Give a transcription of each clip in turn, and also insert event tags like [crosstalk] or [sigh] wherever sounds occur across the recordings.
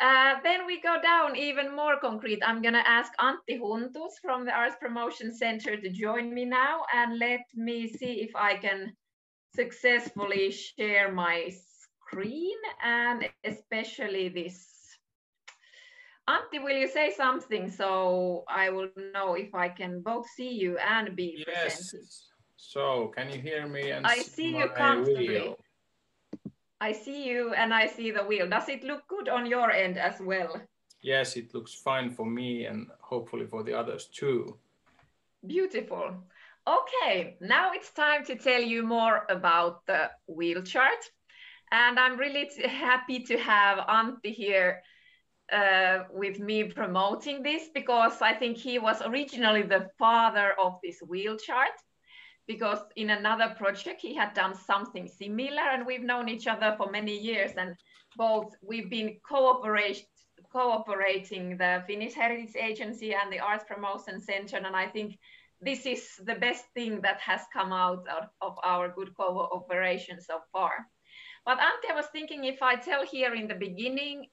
Uh, then we go down even more concrete. I'm going to ask Antti Huntus from the Arts Promotion Center to join me now and let me see if I can successfully share my screen and especially this. Antti, will you say something so I will know if I can both see you and be yes. presented? So can you hear me? And I see you comfortably. Wheel? I see you and I see the wheel. Does it look good on your end as well? Yes, it looks fine for me and hopefully for the others too. Beautiful. Okay, now it's time to tell you more about the wheel chart. And I'm really happy to have Antti here uh, with me promoting this because I think he was originally the father of this wheel chart because in another project he had done something similar and we've known each other for many years and both we've been cooperate, cooperating the Finnish Heritage Agency and the Arts Promotion Center and I think this is the best thing that has come out of our good cooperation so far. But Antti, was thinking if I tell here in the beginning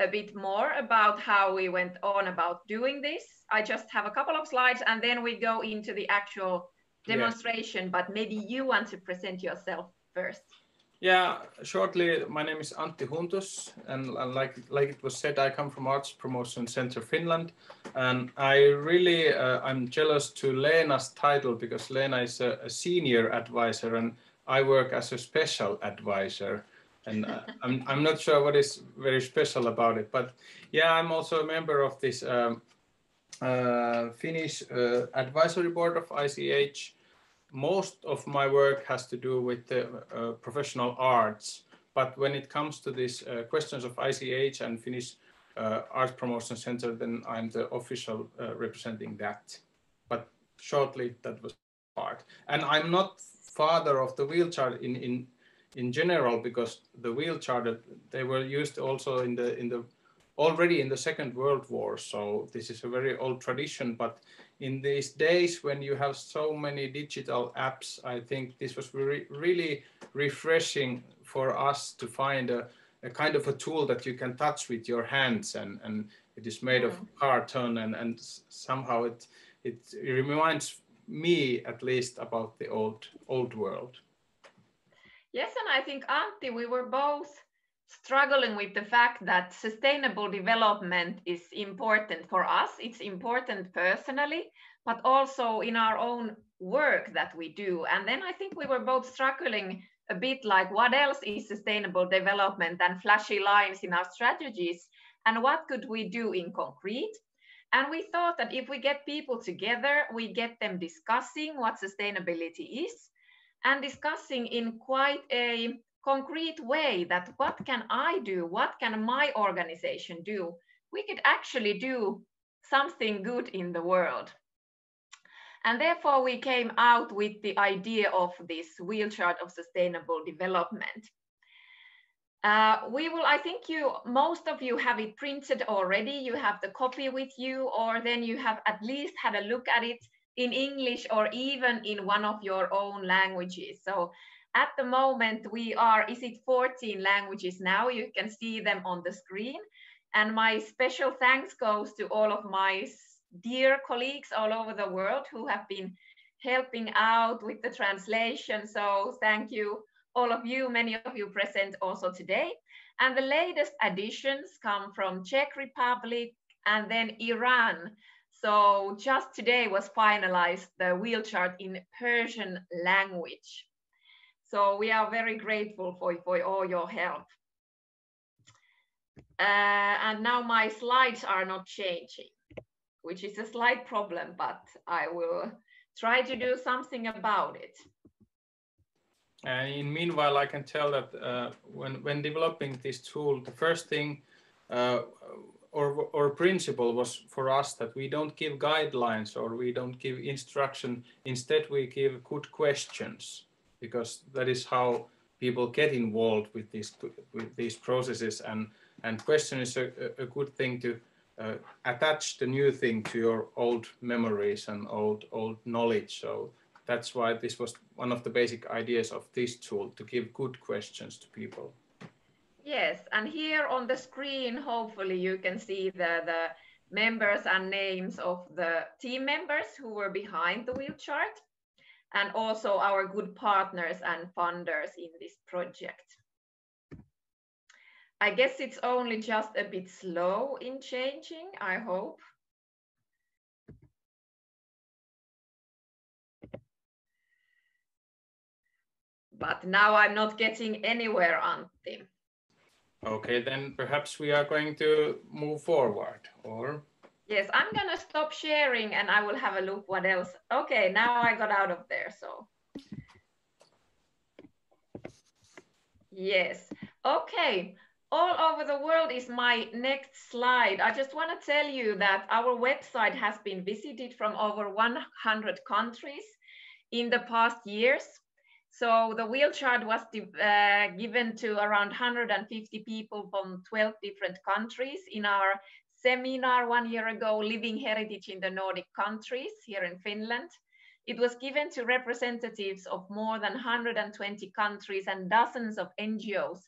a bit more about how we went on about doing this. I just have a couple of slides and then we go into the actual demonstration, yes. but maybe you want to present yourself first. Yeah, shortly, my name is Antti Huntus, and like like it was said, I come from Arts Promotion Center Finland, and I really uh, I'm jealous to Leena's title because Leena is a, a, senior advisor, and I work as a special advisor, and uh, [laughs] I'm I'm not sure what is very special about it, but yeah, I'm also a member of this um, Finnish uh, advisory board of ICH. Most of my work has to do with the uh, professional arts, but when it comes to these uh, questions of ICH and Finnish uh, Arts Promotion Center, then I'm the official uh, representing that. But shortly, that was part. And I'm not father of the wheel chart in in in general because the wheel chart they were used also in the in the already in the Second World War. So this is a very old tradition, but in these days when you have so many digital apps, I think this was re really refreshing for us to find a, a, kind of a tool that you can touch with your hands and, and it is made of mm-hmm. carton and, and somehow it, it reminds me at least about the old old world. Yes, and I think Antti, we were both struggling with the fact that sustainable development is important for us. It's important personally, but also in our own work that we do. And then I think we were both struggling a bit like what else is sustainable development and flashy lines in our strategies and what could we do in concrete and we thought that if we get people together we get them discussing what sustainability is and discussing in quite a concrete way that what can I do? What can my organization do? We could actually do something good in the world. And therefore we came out with the idea of this wheel chart of sustainable development. Uh, we will, I think you, most of you have it printed already. You have the copy with you, or then you have at least had a look at it in English or even in one of your own languages. So at the moment, we are, is it 14 languages now? You can see them on the screen. And my special thanks goes to all of my dear colleagues all over the world who have been helping out with the translation. So thank you, all of you, many of you present also today. And the latest additions come from Czech Republic and then Iran. So just today was finalized the wheel chart in Persian language. So we are very grateful for, for all your help. Uh, and now my slides are not changing, which is a slight problem, but I will try to do something about it. And in meanwhile, I can tell that uh, when, when developing this tool, the first thing uh, or, or principle was for us that we don't give guidelines or we don't give instruction. Instead, we give good questions because that is how people get involved with these with these processes. And and question is a, a good thing to uh, attach the new thing to your old memories and old old knowledge. So that's why this was one of the basic ideas of this tool to give good questions to people. Yes, and here on the screen, hopefully you can see the, the members and names of the team members who were behind the wheel chart and also our good partners and funders in this project. I guess it's only just a bit slow in changing, I hope. But now I'm not getting anywhere, Antti. Okay, then perhaps we are going to move forward, or? Yes, I'm gonna stop sharing and I will have a look what else. Okay, now I got out of there, so. Yes, okay. All over the world is my next slide. I just wanna tell you that our website has been visited from over 100 countries in the past years. So the wheel chart was uh, given to around 150 people from 12 different countries in our seminar one year ago, Living Heritage in the Nordic Countries here in Finland. It was given to representatives of more than 120 countries and dozens of NGOs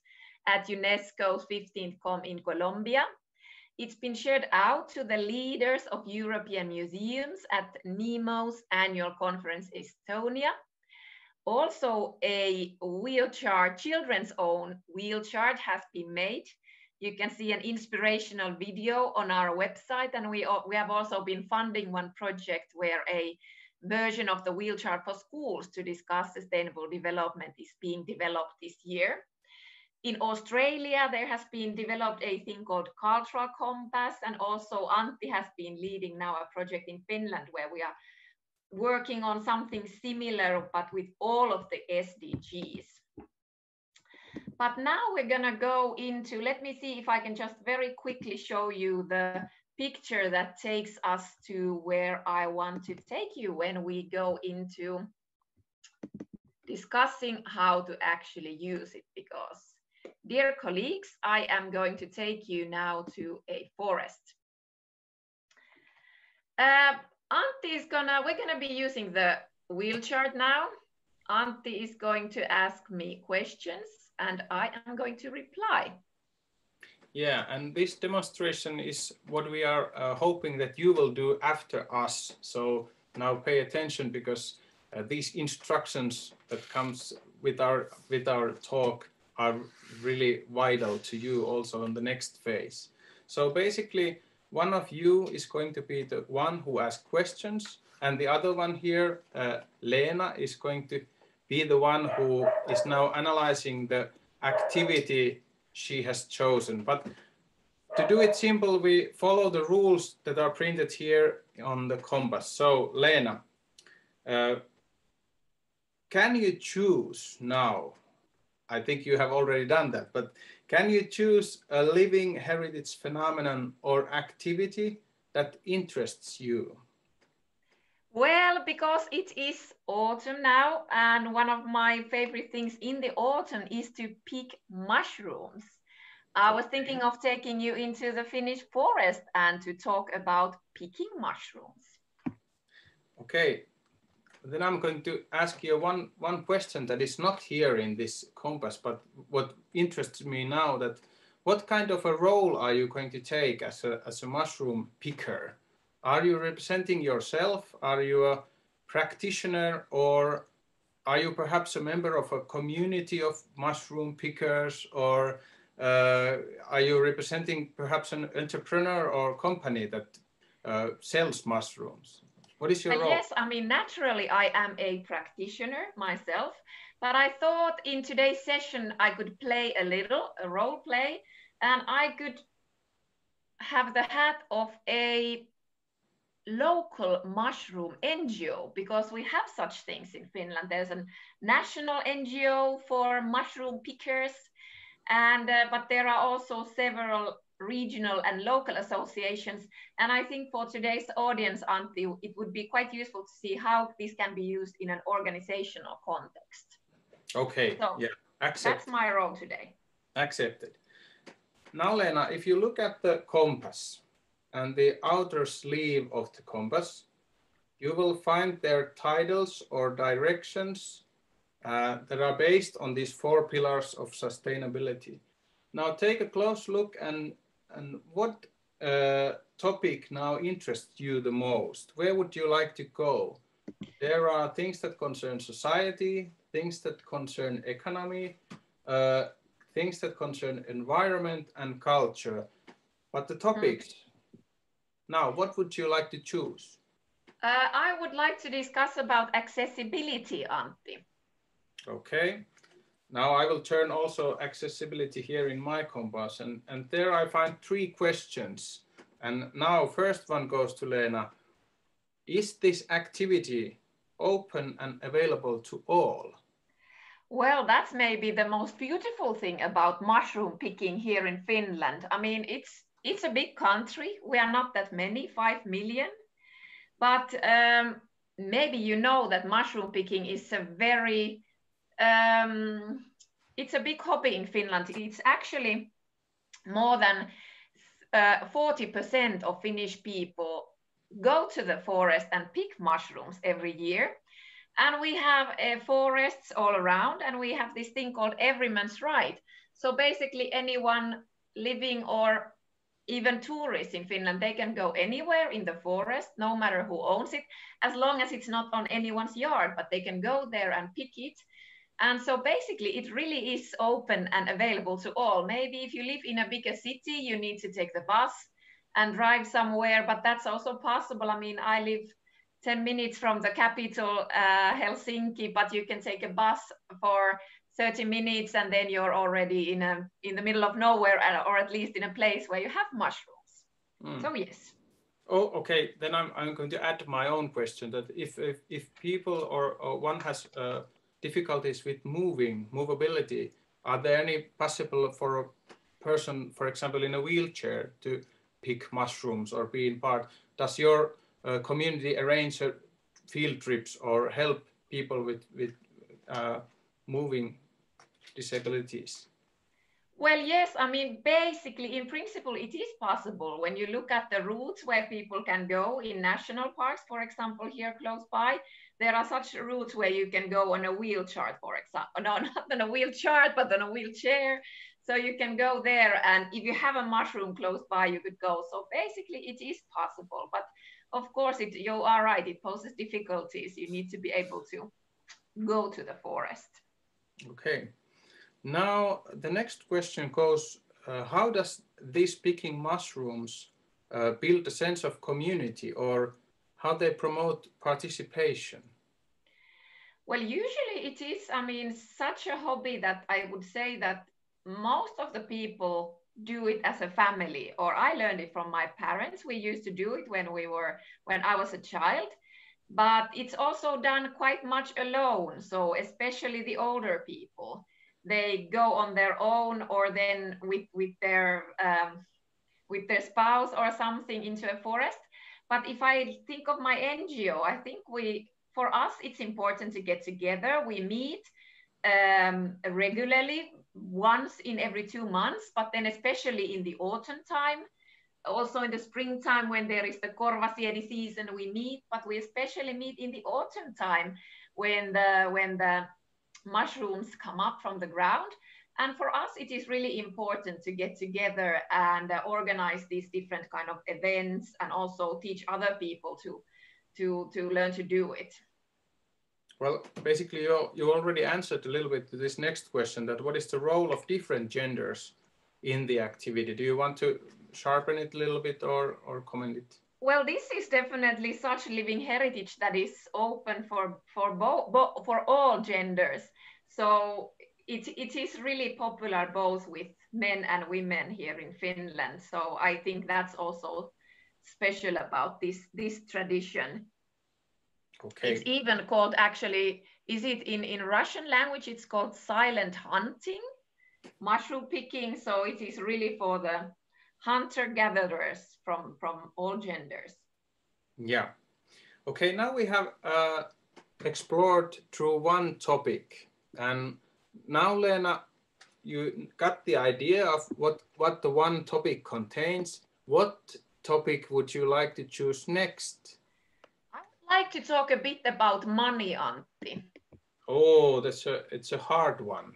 at UNESCO's 15th Com in Colombia. It's been shared out to the leaders of European museums at NEMO's annual conference Estonia also, a wheel chart, children's own wheel chart has been made. You can see an inspirational video on our website, and we, we have also been funding one project where a version of the wheel chart for schools to discuss sustainable development is being developed this year. In Australia, there has been developed a thing called Cultural Compass, and also Antti has been leading now a project in Finland where we are working on something similar, but with all of the SDGs. But now we're gonna go into, let me see if I can just very quickly show you the picture that takes us to where I want to take you when we go into discussing how to actually use it because dear colleagues, I am going to take you now to a forest. Uh, Antti is gonna, we're gonna be using the wheel chart now. Antti is going to ask me questions and I am going to reply. Yeah, and this demonstration is what we are uh, hoping that you will do after us. So now pay attention because uh, these instructions that comes with our with our talk are really vital to you also in the next phase. So basically, one of you is going to be the one who asks questions, and the other one here, uh, Leena, is going to be the one who is now analyzing the activity she has chosen. But to do it simple, we follow the rules that are printed here on the compass. So, Leena, uh, can you choose now? I think you have already done that, but can you choose a living heritage phenomenon or activity that interests you? Well, because it is autumn now, and one of my favorite things in the autumn is to pick mushrooms. I was thinking of taking you into the Finnish forest and to talk about picking mushrooms. Okay, then I'm going to ask you one, one question that is not here in this compass, but what interests me now that what kind of a role are you going to take as a, as a mushroom picker? Are you representing yourself? Are you a practitioner or are you perhaps a member of a community of mushroom pickers or uh, are you representing perhaps an entrepreneur or company that uh, sells mushrooms? What is your role? Yes, I mean, naturally, I am a practitioner myself, but I thought in today's session I could play a little, a role play, and I could have the hat of a local mushroom NGO because we have such things in Finland. There's a national NGO for mushroom pickers, and uh, but there are also several regional and local associations. And I think for today's audience, Antti, it would be quite useful to see how this can be used in an organizational context. Okay, so yeah, accept. That's my role today. Accepted. Now, Leena, if you look at the compass and the outer sleeve of the compass, you will find their titles or directions uh, that are based on these four pillars of sustainability. now take a close look and, and what uh, topic now interests you the most? Where would you like to go? There are things that concern society, things that concern economy, uh, things that concern environment and culture. But the topics, mm. Now, what would you like to choose? Uh, I would like to discuss about accessibility, Antti. Okay. Now I will turn also accessibility here in my compass and, and there I find three questions. And now first one goes to Leena. Is this activity open and available to all? Well, that's maybe the most beautiful thing about mushroom picking here in Finland. I mean, it's it's a big country. We are not that many, five million, but um, maybe you know that mushroom picking is a very um, it's a big hobby in Finland. It's actually more than 40% uh, of Finnish people go to the forest and pick mushrooms every year. And we have uh, forests all around, and we have this thing called everyman's right. So basically, anyone living or even tourists in Finland, they can go anywhere in the forest, no matter who owns it, as long as it's not on anyone's yard, but they can go there and pick it and so basically, it really is open and available to all. Maybe if you live in a bigger city, you need to take the bus and drive somewhere, but that's also possible. I mean, I live 10 minutes from the capital, uh, Helsinki, but you can take a bus for 30 minutes and then you're already in a in the middle of nowhere uh, or at least in a place where you have mushrooms. Mm. So yes. Oh, okay. Then I'm, I'm going to add my own question that if if, if people or, or one has uh, difficulties with moving, movability, are there any possible for a person, for example, in a wheelchair to pick mushrooms or be in part? Does your uh, community arrange uh, field trips or help people with, with uh, moving disabilities? Well, yes, I mean, basically, in principle, it is possible when you look at the routes where people can go in national parks, for example, here close by, there are such routes where you can go on a wheelchair, for example, no, [laughs] not on a wheelchair, but on a wheelchair. So you can go there, and if you have a mushroom close by, you could go. So basically, it is possible, but of course, it, you are right. It poses difficulties. You need to be able to go to the forest. Okay. Now the next question goes: uh, How does this picking mushrooms uh, build a sense of community, or how they promote participation? Well, usually it is, I mean, such a hobby that I would say that most of the people do it as a family, or I learned it from my parents. We used to do it when we were, when I was a child, but it's also done quite much alone. So, especially the older people, they go on their own or then with, with their, um, with their spouse or something into a forest. But if I think of my NGO, I think we for us, it's important to get together. We meet um, regularly, once in every two months, but then especially in the autumn time, also in the springtime when there is the Korvasieni season, we meet, but we especially meet in the autumn time when the when the mushrooms come up from the ground. And for us, it is really important to get together and uh, organize these different kind of events and also teach other people to to, to learn to do it? Well, basically, you, you already answered a little bit to this next question that what is the role of different genders in the activity? Do you want to sharpen it a little bit or, or comment it? Well, this is definitely such living heritage that is open for for both bo for all genders. So it, it is really popular both with men and women here in Finland. So I think that's also special about this this tradition. Okay. It's even called actually, is it in, in Russian language, it's called silent hunting, mushroom picking. So it is really for the hunter gatherers from, from all genders. Yeah. Okay, now we have uh, explored through one topic. And now, Leena, you got the idea of what, what the one topic contains. What topic would you like to choose next? I would like to talk a bit about money, Antti. Oh, that's a it's a hard one.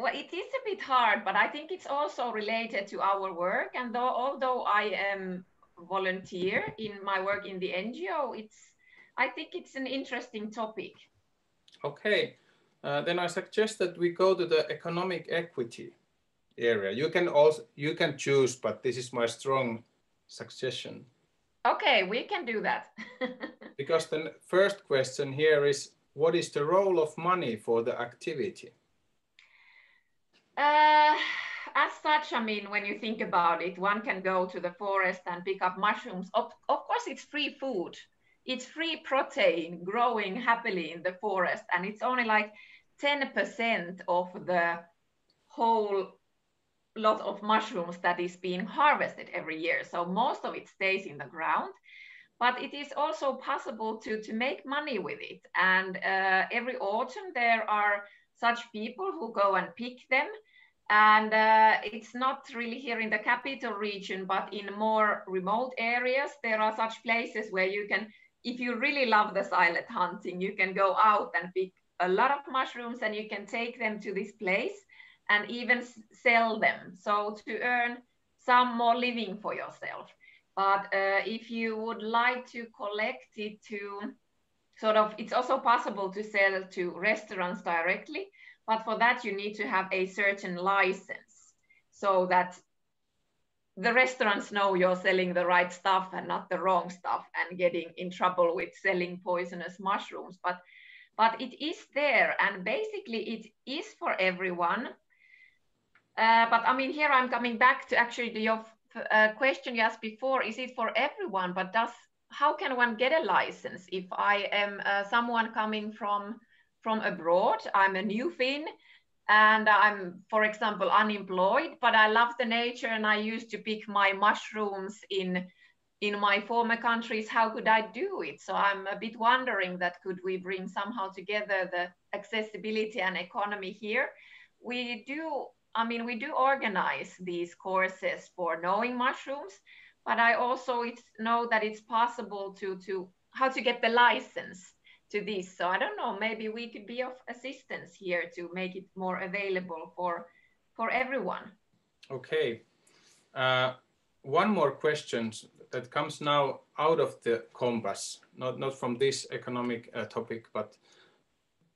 Well, it is a bit hard, but I think it's also related to our work. And though, although I am volunteer in my work in the NGO, it's I think it's an interesting topic. Okay, uh, then I suggest that we go to the economic equity area. You can also you can choose, but this is my strong suggestion. Okay, we can do that. [laughs] because the first question here is, what is the role of money for the activity? Uh, as such, I mean, when you think about it, one can go to the forest and pick up mushrooms. Of, of course, it's free food. It's free protein growing happily in the forest. And it's only like 10% of the whole lot of mushrooms that is being harvested every year. So most of it stays in the ground. But it is also possible to, to make money with it. And uh, every autumn, there are such people who go and pick them and uh, it's not really here in the capital region, but in more remote areas, there are such places where you can, if you really love the silent hunting, you can go out and pick a lot of mushrooms and you can take them to this place and even sell them. So to earn some more living for yourself. But uh, if you would like to collect it to sort of, it's also possible to sell to restaurants directly but for that, you need to have a certain license so that the restaurants know you're selling the right stuff and not the wrong stuff and getting in trouble with selling poisonous mushrooms. But, but it is there and basically it is for everyone. Uh, but I mean, here I'm coming back to actually your uh, question you asked before, is it for everyone? But does how can one get a license if I am uh, someone coming from from abroad. I'm a new Finn and I'm, for example, unemployed, but I love the nature and I used to pick my mushrooms in in my former countries. How could I do it? So I'm a bit wondering that could we bring somehow together the accessibility and economy here? We do, I mean, we do organize these courses for knowing mushrooms, but I also know that it's possible to to how to get the license to this. So I don't know, maybe we could be of assistance here to make it more available for, for everyone. Okay. Uh, one more question that comes now out of the compass, not, not from this economic uh, topic, but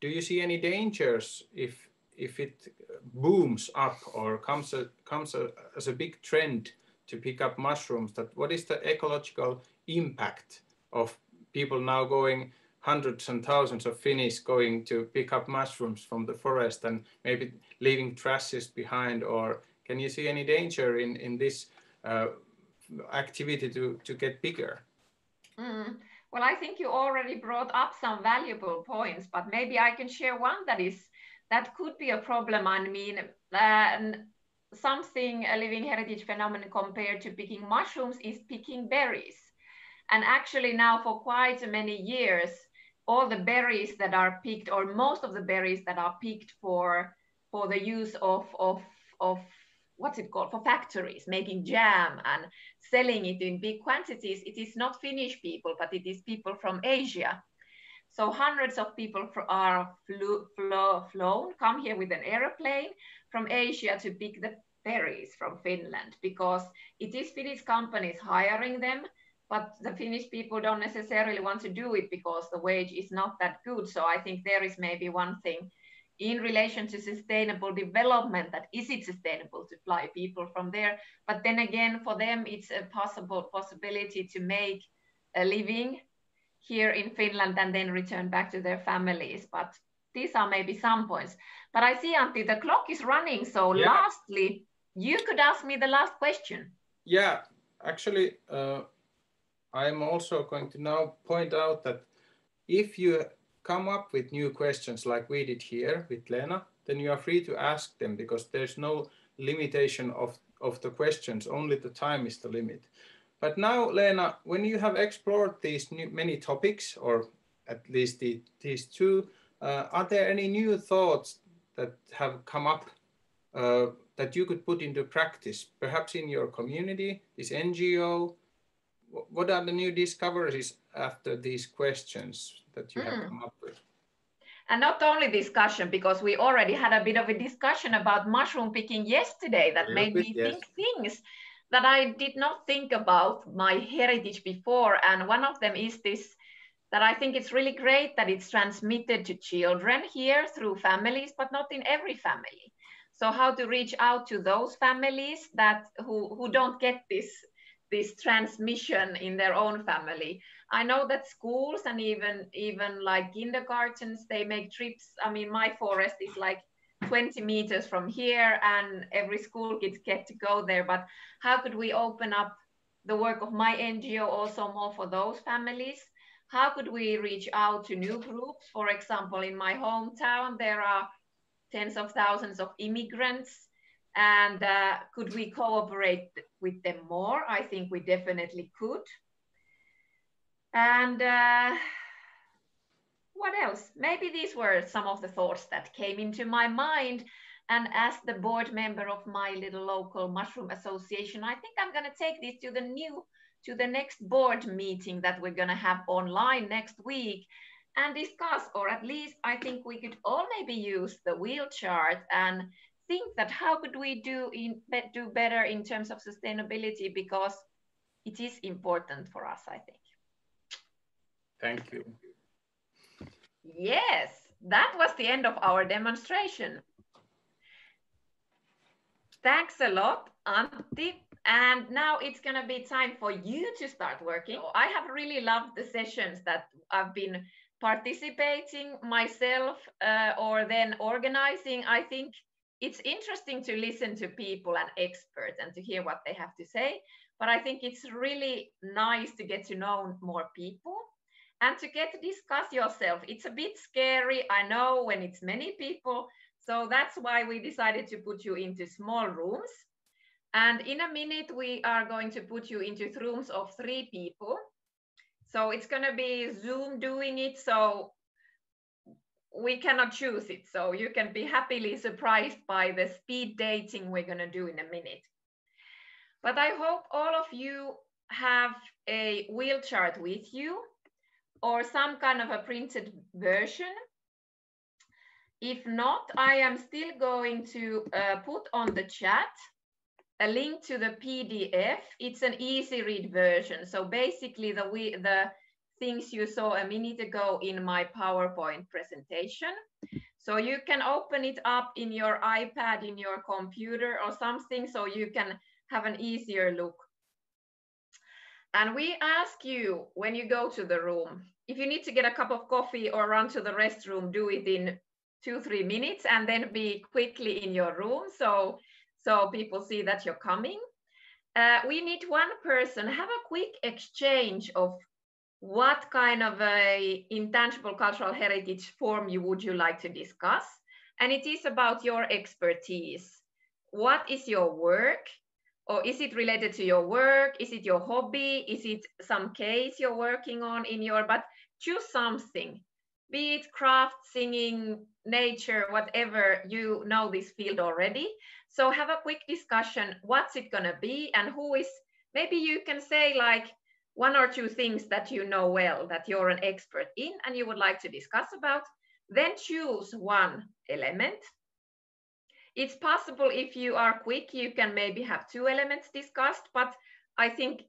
do you see any dangers if, if it booms up or comes, a, comes a, as a big trend to pick up mushrooms, that what is the ecological impact of people now going hundreds and thousands of Finnish going to pick up mushrooms from the forest and maybe leaving trashes behind? Or can you see any danger in, in this uh, activity to, to get bigger? Mm. Well, I think you already brought up some valuable points, but maybe I can share one that is that could be a problem. I mean, uh, something a living heritage phenomenon compared to picking mushrooms is picking berries. And actually, now for quite many years, all the berries that are picked or most of the berries that are picked for for the use of of of what's it called for factories making jam and selling it in big quantities it is not finnish people but it is people from asia so hundreds of people are flew, flown come here with an aeroplane from asia to pick the berries from finland because it is finnish companies hiring them but the Finnish people don't necessarily want to do it because the wage is not that good. So I think there is maybe one thing in relation to sustainable development that is it sustainable to fly people from there but then again for them it's a possible possibility to make a living here in finland and then return back to their families but these are maybe some points but i see antti the clock is running so yeah. lastly you could ask me the last question yeah actually uh, I'm also going to now point out that if you come up with new questions like we did here with Leena, then you are free to ask them because there's no limitation of, of the questions, only the time is the limit. But now, Lena, when you have explored these new, many topics, or at least the, these two, uh, are there any new thoughts that have come up uh, that you could put into practice, perhaps in your community, this NGO, what are the new discoveries after these questions that you mm. have come up with? And not only discussion, because we already had a bit of a discussion about mushroom picking yesterday that made me yes. think things that I did not think about my heritage before. And one of them is this that I think it's really great that it's transmitted to children here through families, but not in every family. So how to reach out to those families that who, who don't get this, this transmission in their own family. I know that schools and even, even like kindergartens, they make trips. I mean, my forest is like 20 meters from here and every school kids get to go there. But how could we open up the work of my NGO also more for those families? How could we reach out to new groups? For example, in my hometown, there are tens of thousands of immigrants and uh, could we cooperate with them more? I think we definitely could. And uh, what else? Maybe these were some of the thoughts that came into my mind. And as the board member of my little local mushroom association, I think I'm going to take this to the new to the next board meeting that we're going to have online next week and discuss, or at least I think we could all maybe use the wheel chart and think that how could we do in, do better in terms of sustainability because it is important for us, I think. Thank you. Yes, that was the end of our demonstration. Thanks a lot, Antti. And now it's going to be time for you to start working. I have really loved the sessions that I've been participating myself uh, or then organizing. I think it's interesting to listen to people and experts and to hear what they have to say. But I think it's really nice to get to know more people and to get to discuss yourself. It's a bit scary, I know, when it's many people. So that's why we decided to put you into small rooms and in a minute, we are going to put you into rooms of three people. So it's going to be Zoom doing it. So we cannot choose it. So you can be happily surprised by the speed dating we're going to do in a minute. But I hope all of you have a wheel chart with you or some kind of a printed version. If not, I am still going to uh, put on the chat a link to the PDF. It's an easy read version. So basically the, we, the things you saw a minute ago in my PowerPoint presentation. So you can open it up in your iPad, in your computer or something so you can have an easier look. And we ask you when you go to the room, if you need to get a cup of coffee or run to the restroom, do it in two, three minutes and then be quickly in your room. So so people see that you're coming. Uh, we need one person, have a quick exchange of what kind of a intangible cultural heritage form you would you like to discuss. And it is about your expertise. What is your work? Or is it related to your work? Is it your hobby? Is it some case you're working on in your, but choose something, be it craft, singing, nature, whatever, you know this field already. So have a quick discussion. What's it going to be and who is, maybe you can say like one or two things that you know well, that you're an expert in and you would like to discuss about. Then choose one element. It's possible if you are quick, you can maybe have two elements discussed, but I think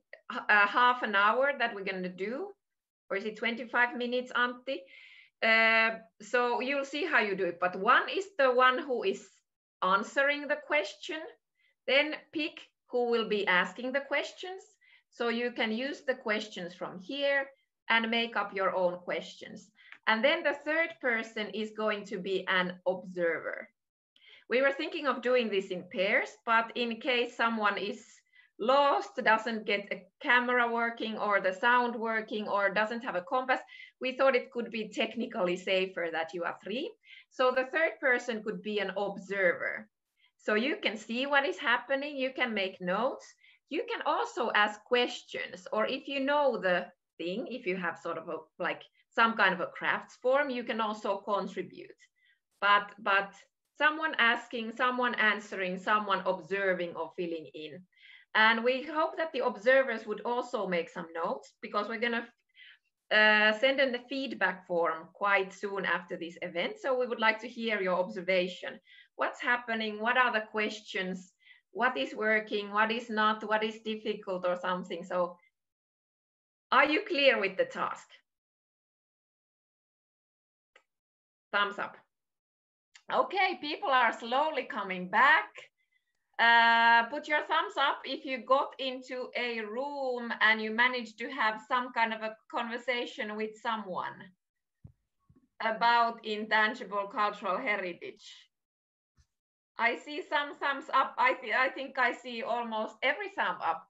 a half an hour that we're going to do, or is it 25 minutes, Antti? Uh, so you'll see how you do it. But one is the one who is answering the question, then pick who will be asking the questions. So you can use the questions from here and make up your own questions. And then the third person is going to be an observer. We were thinking of doing this in pairs, but in case someone is lost, doesn't get a camera working or the sound working or doesn't have a compass, we thought it could be technically safer that you are three. So the third person could be an observer. So you can see what is happening, you can make notes. You can also ask questions, or if you know the thing, if you have sort of a, like some kind of a crafts form, you can also contribute. But, but someone asking, someone answering, someone observing or filling in. And we hope that the observers would also make some notes because we're gonna uh, send in the feedback form quite soon after this event. So we would like to hear your observation. What's happening? What are the questions? What is working? What is not? What is difficult or something? So are you clear with the task? Thumbs up. Okay, people are slowly coming back. Uh, put your thumbs up if you got into a room and you managed to have some kind of a conversation with someone about intangible cultural heritage. I see some thumbs up. I, th I think I see almost every thumb up.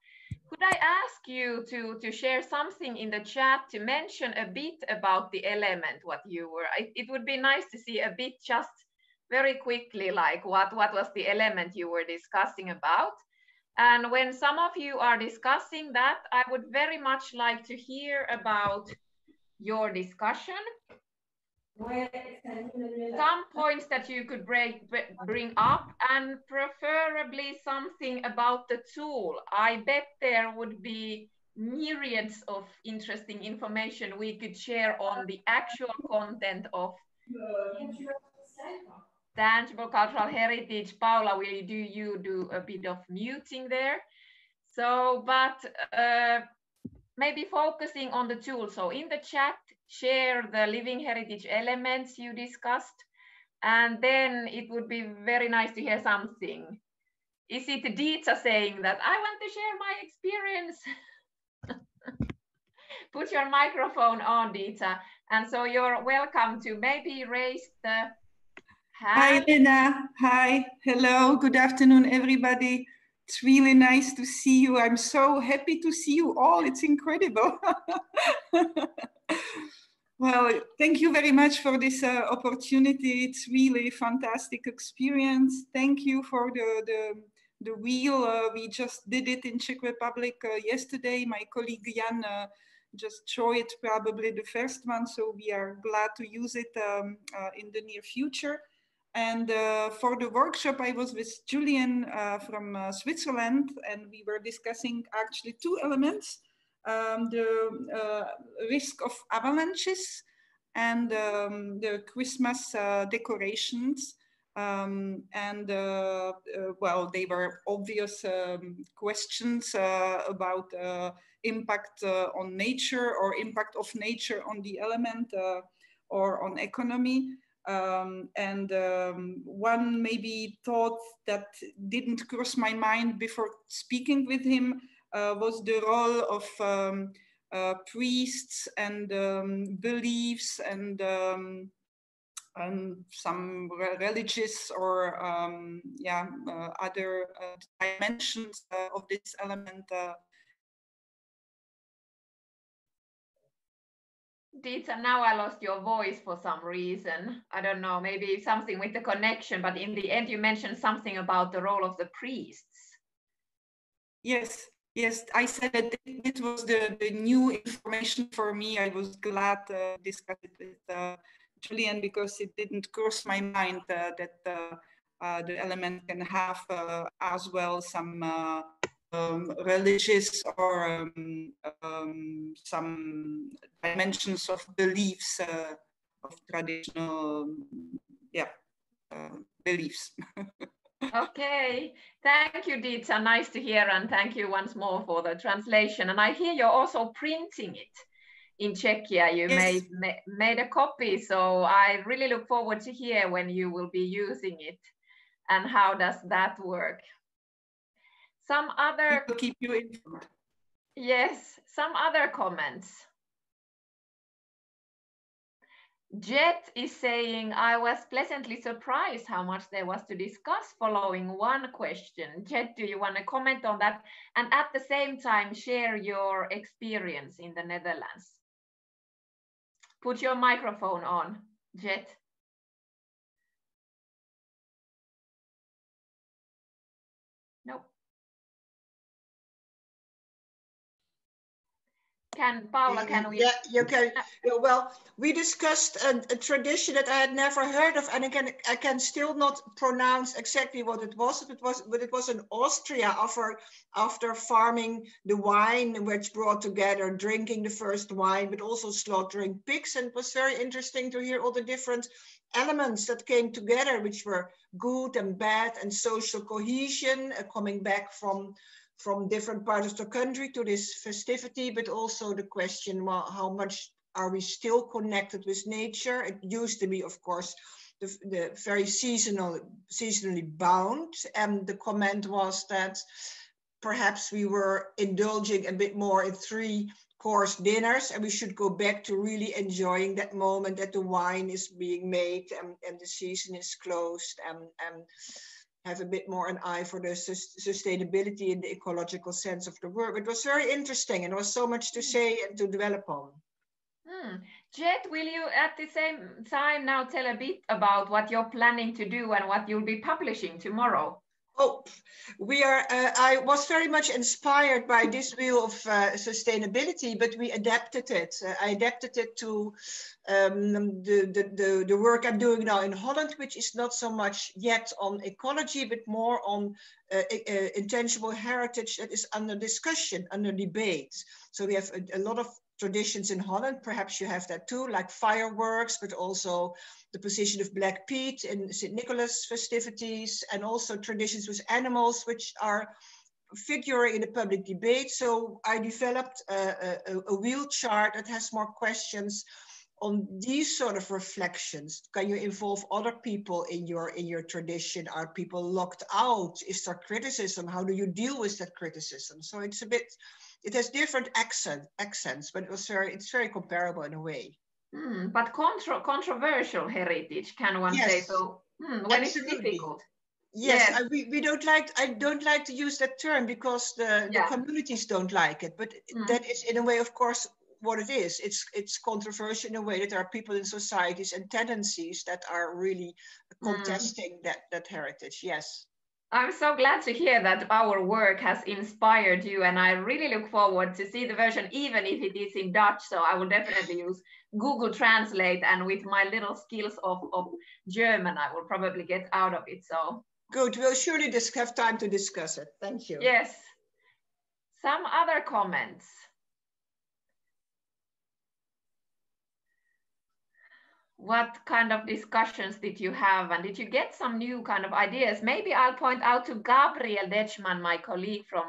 Could I ask you to, to share something in the chat to mention a bit about the element, what you were, it, it would be nice to see a bit just very quickly, like what, what was the element you were discussing about. And when some of you are discussing that, I would very much like to hear about your discussion. Some points that you could break, bring up and preferably something about the tool. I bet there would be myriads of interesting information we could share on the actual content of tangible cultural heritage. Paula, will you do you do a bit of muting there? So, but uh, maybe focusing on the tool. So in the chat, share the living heritage elements you discussed. And then it would be very nice to hear something. Is it Dita saying that I want to share my experience? [laughs] Put your microphone on, Dita. And so you're welcome to maybe raise the Hi. Hi, Leena. Hi. Hello. Good afternoon, everybody. It's really nice to see you. I'm so happy to see you all. It's incredible. [laughs] well, thank you very much for this uh, opportunity. It's really a fantastic experience. Thank you for the, the, the wheel. Uh, we just did it in Czech Republic uh, yesterday. My colleague Jan uh, just showed it probably the first one. So we are glad to use it um, uh, in the near future. And uh, for the workshop, I was with Julian uh, from uh, Switzerland, and we were discussing actually two elements um, the uh, risk of avalanches and um, the Christmas uh, decorations. Um, and uh, well, they were obvious um, questions about impact on nature or impact of nature on the element or on economy. Um, and um, one maybe thought that didn't cross my mind before speaking with him uh, was the role of um, uh, priests and um, beliefs and, um, and some religious or um, yeah uh, other uh, dimensions uh, of this element uh, now I lost your voice for some reason. I don't know, maybe something with the connection, but in the end you mentioned something about the role of the priests. Yes, yes, I said that it was the, the new information for me. I was glad to discuss it with uh, Julian because it didn't cross my mind uh, that uh, uh the element can have uh, as well some uh, um, religious or um, um, some dimensions of beliefs uh, of traditional, yeah, uh, beliefs. [laughs] okay, thank you, Dita. Nice to hear, and thank you once more for the translation. And I hear you're also printing it in Czechia. You yes. made made a copy, so I really look forward to hear when you will be using it, and how does that work? Some other will keep you informed. Yes, some other comments. Jet is saying, I was pleasantly surprised how much there was to discuss following one question. Jet, do you want to comment on that? And at the same time, share your experience in the Netherlands. Put your microphone on, Jet. Can Paula, can we? Yeah, you can. Well, we discussed a, a, tradition that I had never heard of, and I can I can still not pronounce exactly what it was. But It was, but it was in Austria after after farming the wine, which brought together drinking the first wine, but also slaughtering pigs, and it was very interesting to hear all the different elements that came together, which were good and bad, and social cohesion, uh, coming back from from different parts of the country to this festivity, but also the question, well, how much are we still connected with nature? It used to be, of course, the, the very seasonal, seasonally bound. And the comment was that perhaps we were indulging a bit more in three course dinners and we should go back to really enjoying that moment that the wine is being made and, and the season is closed and, and have a bit more an eye for the sustainability in the ecological sense of the word. It was very interesting and there was so much to say and to develop on. Hmm. Jet, will you at the same time now tell a bit about what you're planning to do and what you'll be publishing tomorrow? Oh, we are. Uh, I was very much inspired by this view of uh, sustainability, but we adapted it. Uh, I adapted it to um, the, the, the, the, work I'm doing now in Holland, which is not so much yet on ecology, but more on uh, uh, intangible heritage that is under discussion, under debate. So we have a, a lot of traditions in Holland. Perhaps you have that too, like fireworks, but also the position of Black Pete in St. Nicholas festivities, and also traditions with animals, which are figure in the public debate. So I developed a, a, a wheel chart that has more questions on these sort of reflections can you involve other people in your in your tradition are people locked out is there criticism how do you deal with that criticism so it's a bit it has different accent accents, but it was very it's very comparable in a way. Mm, but contra controversial heritage, can one yes. say so? Mm, when Absolutely. it's difficult. Yes, yes. I, we, we don't like I don't like to use that term because the, yeah. the communities don't like it. But mm. that is in a way, of course, what it is. It's it's controversial in a way that there are people in societies and tendencies that are really hmm. contesting that that heritage. Yes. I'm so glad to hear that our work has inspired you and I really look forward to see the version even if it is in Dutch so I will definitely use Google Translate and with my little skills of, of German I will probably get out of it so good we'll surely just have time to discuss it thank you yes some other comments what kind of discussions did you have? And did you get some new kind of ideas? Maybe i'll point out to gabriel dechman my colleague from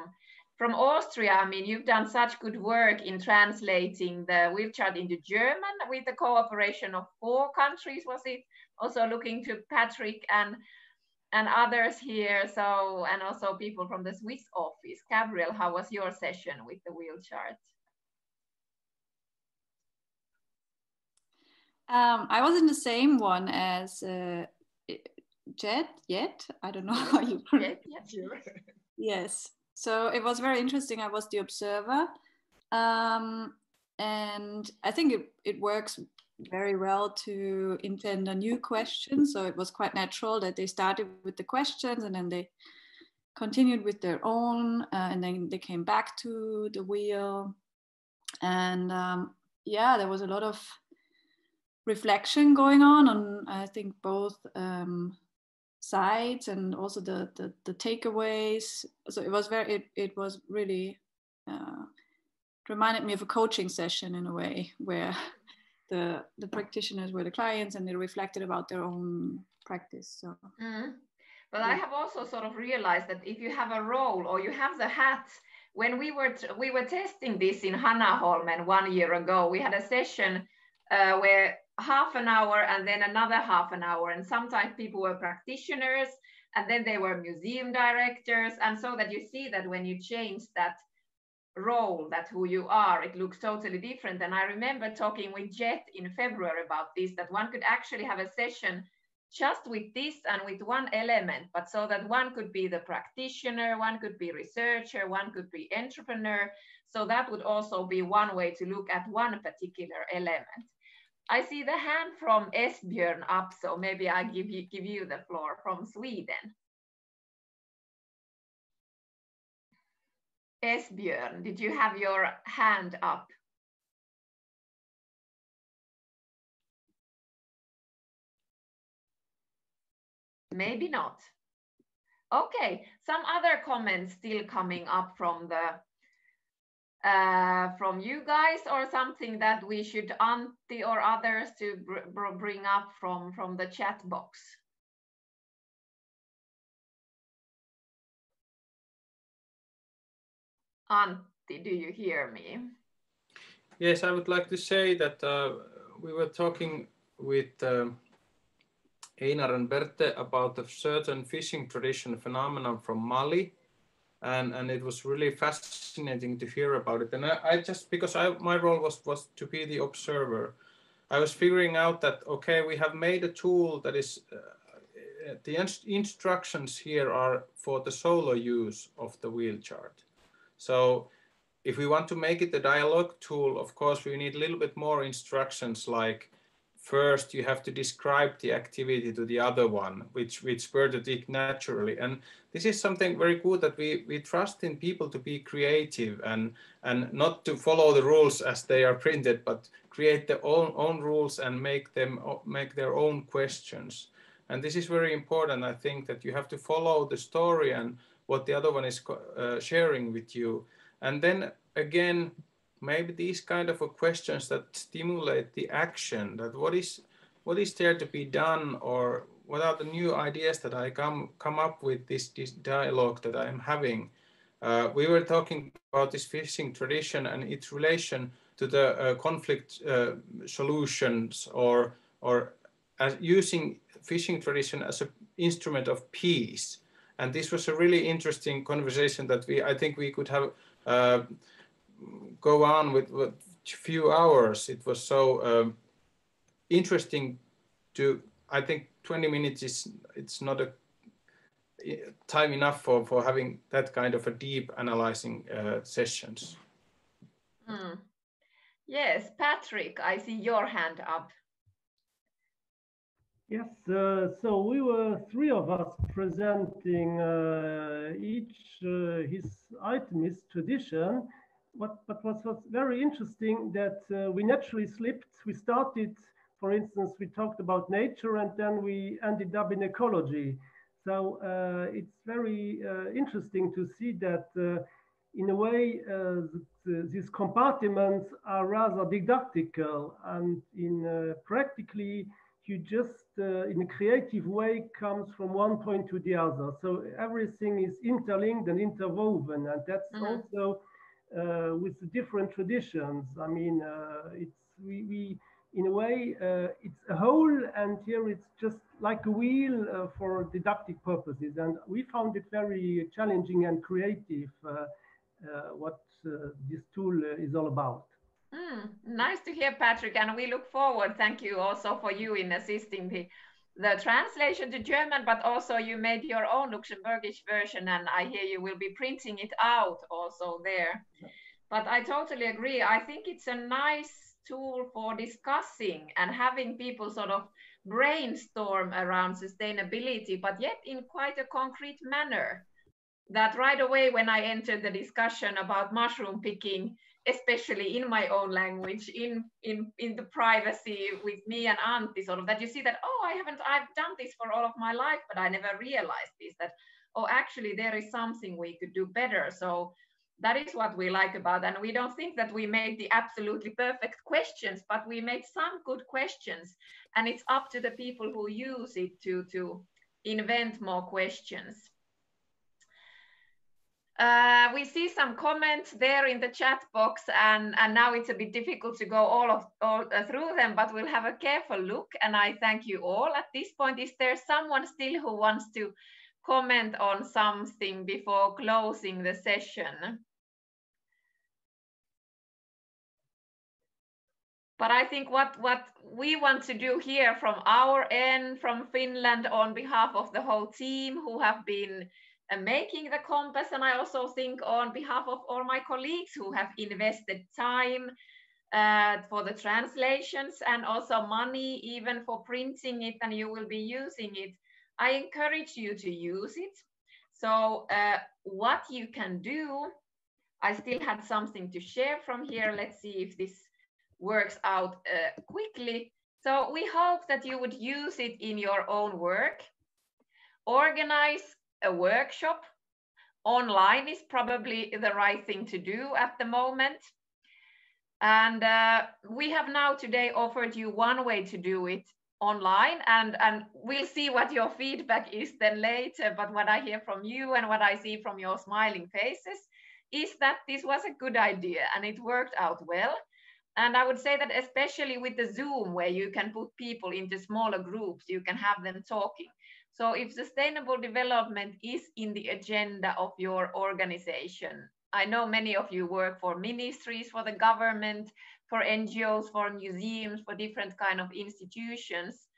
from austria. I mean you've done such good work in translating the wheel chart into german with the cooperation of four countries was it? Also looking to patrick and and others here so and also people from the swiss office. Gabriel how was your session with the wheel chart Um, I was in the same one as uh, Jet, yet I don't know [laughs] how you pronounce it. Yes. So it was very interesting. I was the observer. Um, and I think it, it works very well to intend a new question. So it was quite natural that they started with the questions and then they continued with their own, uh, and then they came back to the wheel. And um, yeah, there was a lot of reflection going on on I think both um, sides and also the, the, the takeaways. So it was very it, it was really uh, reminded me of a coaching session in a way where [laughs] the the practitioners were the clients and they reflected about their own practice. So. Mm. But yeah. I have also sort of realized that if you have a role or you have the hat, when we were we were testing this in Hanaholmen one year ago, we had a session uh, where half an hour and then another half an hour. And sometimes people were practitioners and then they were museum directors. And so that you see that when you change that role, that who you are, it looks totally different. And I remember talking with Jet in February about this, that one could actually have a session just with this and with one element, but so that one could be the practitioner, one could be researcher, one could be entrepreneur. So that would also be one way to look at one particular element. I see the hand from Esbjörn up, so maybe I give you give you the floor from Sweden. Esbjörn, did you have your hand up? Maybe not. Okay, some other comments still coming up from the uh, from you guys or something that we should Antti or others to br bring up from, from the chat box? Antti, do you hear me? Yes, I would like to say that uh, we were talking with um, Einar and Berthe about a certain fishing tradition phenomenon from Mali and and it was really fascinating to hear about it. And I, I just because I my role was was to be the observer, I was figuring out that okay, we have made a tool that is. Uh, the instructions here are for the solo use of the wheel chart. So if we want to make it a dialogue tool, of course, we need a little bit more instructions like first you have to describe the activity to the other one, which which worded it naturally. And this is something very good that we we trust in people to be creative and and not to follow the rules as they are printed, but create their own own rules and make them make their own questions. And this is very important. I think that you have to follow the story and what the other one is uh, sharing with you. And then again, maybe these kind of questions that stimulate the action that what is what is there to be done or what are the new ideas that I come come up with this, this dialogue that I am having. Uh, we were talking about this fishing tradition and its relation to the uh, conflict uh, solutions or or using fishing tradition as an instrument of peace. And this was a really interesting conversation that we I think we could have uh, go on with, a few hours. It was so um, interesting to, I think 20 minutes is, it's not a time enough for, for having that kind of a deep analyzing uh, sessions. Mm. Yes, Patrick, I see your hand up. Yes, uh, so we were three of us presenting uh, each uh, his item, his tradition, what, what was, was very interesting that uh, we naturally slipped. We started, for instance, we talked about nature and then we ended up in ecology. So uh, it's very uh, interesting to see that uh, in a way, uh, the, these compartments are rather didactical and in uh, practically you just in a creative way comes from one point to the other. So everything is interlinked and interwoven and that's mm -hmm. also uh, with different traditions. I mean, uh, it's we, we in a way uh, it's a whole, and here it's just like a wheel for didactic purposes. And we found it very challenging and creative. what this tool is all about. Mm, nice to hear, Patrick, and we look forward. Thank you also for you in assisting the the translation to German, but also you made your own Luxembourgish version, and I hear you will be printing it out also there. But I totally agree. I think it's a nice tool for discussing and having people sort of brainstorm around sustainability, but yet in quite a concrete manner. That right away, when I entered the discussion about mushroom picking, especially in my own language, in in in the privacy with me and Antti, sort of that you see that oh, I haven't I've done this for all of my life, but I never realized this that oh, actually there is something we could do better. So that is what we like about, and we don't think that we made the absolutely perfect questions, but we made some good questions, and it's up to the people who use it to to invent more questions. Uh, we see some comments there in the chat box, and, and now it's a bit difficult to go all of all uh, through them, but we'll have a careful look. And I thank you all. At this point, is there someone still who wants to comment on something before closing the session? But I think what, what we want to do here from our end, from Finland, on behalf of the whole team who have been making the compass. And I also think on behalf of all my colleagues who have invested time uh, for the translations and also money even for printing it and you will be using it. I encourage you to use it. So uh, what you can do, I still had something to share from here. Let's see if this works out uh, quickly. So we hope that you would use it in your own work organize a workshop. Online is probably the right thing to do at the moment. And uh, we have now today offered you one way to do it online and, and we'll see what your feedback is then later. But what I hear from you and what I see from your smiling faces is that this was a good idea and it worked out well. And I would say that especially with the Zoom, where you can put people into smaller groups, you can have them talking. So if sustainable development is in the agenda of your organization, I know many of you work for ministries, for the government, for NGOs, for museums, for different kind of institutions.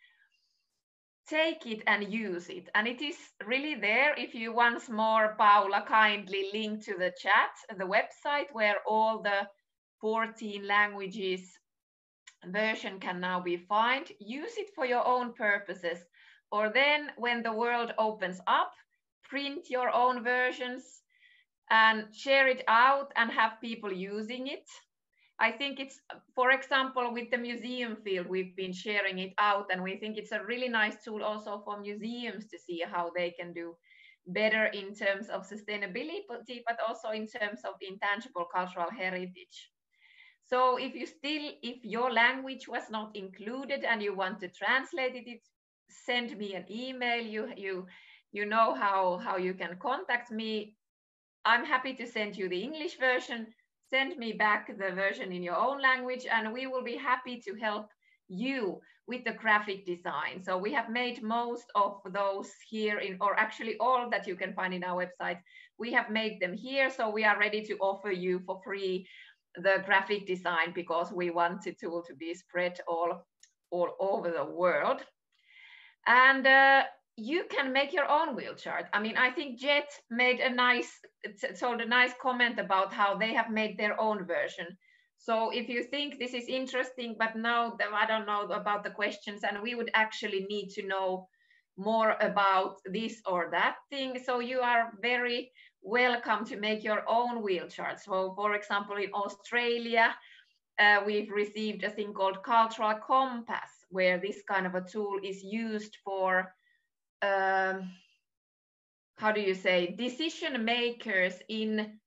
Take it and use it. And it is really there. If you once more, Paula, kindly link to the chat, the website where all the 14 languages version can now be found. Use it for your own purposes. Or then when the world opens up, print your own versions, and share it out and have people using it. I think it's, for example, with the museum field, we've been sharing it out and we think it's a really nice tool also for museums to see how they can do better in terms of sustainability, but also in terms of intangible cultural heritage. So if you still, if your language was not included and you want to translate it, send me an email. You, you, you know how, how you can contact me. I'm happy to send you the English version. Send me back the version in your own language, and we will be happy to help you with the graphic design. So we have made most of those here in, or actually all that you can find in our website. We have made them here. So we are ready to offer you for free the graphic design because we want the tool to be spread all, all over the world. And uh, you can make your own wheel chart. I mean, I think Jet made a nice, told a nice comment about how they have made their own version. So if you think this is interesting, but now I don't know about the questions and we would actually need to know more about this or that thing. So you are very welcome to make your own wheel chart. So for example, in Australia, uh, we've received a thing called Cultural Compass, where this kind of a tool is used for um, how do you say, decision makers in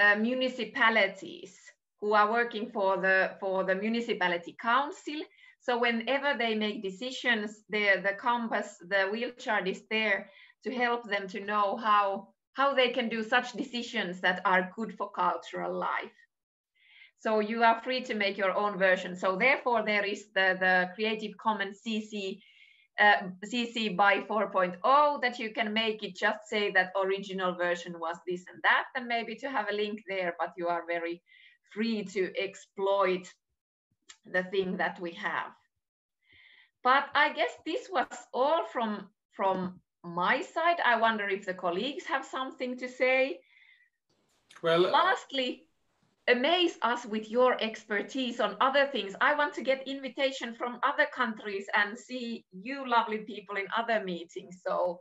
uh, municipalities who are working for the, for the municipality council. So whenever they make decisions, the, the compass, the wheel chart is there to help them to know how, how they can do such decisions that are good for cultural life. So you are free to make your own version. So therefore there is the, the Creative Commons CC uh, CC by 4.0 that you can make it. Just say that original version was this and that and maybe to have a link there but you are very free to exploit the thing that we have. But I guess this was all from from my side. I wonder if the colleagues have something to say. Well lastly amaze us with your expertise on other things. I want to get invitation from other countries and see you lovely people in other meetings. So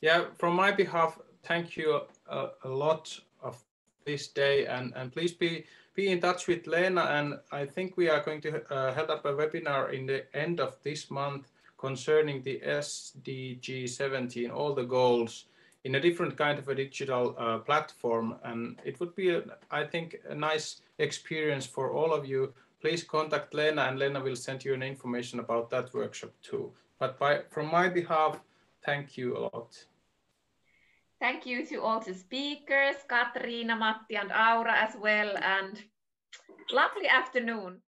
yeah, from my behalf, thank you a, a lot of this day and, and please be be in touch with Leena and I think we are going to uh, head up a webinar in the end of this month concerning the SDG 17, all the goals in a different kind of a digital uh, platform. And it would be, a, I think, a nice experience for all of you. Please contact Leena and Leena will send you an information about that workshop too. But by, from my behalf, thank you a lot. Thank you to all the speakers, Katriina, Matti and Aura as well. And lovely afternoon.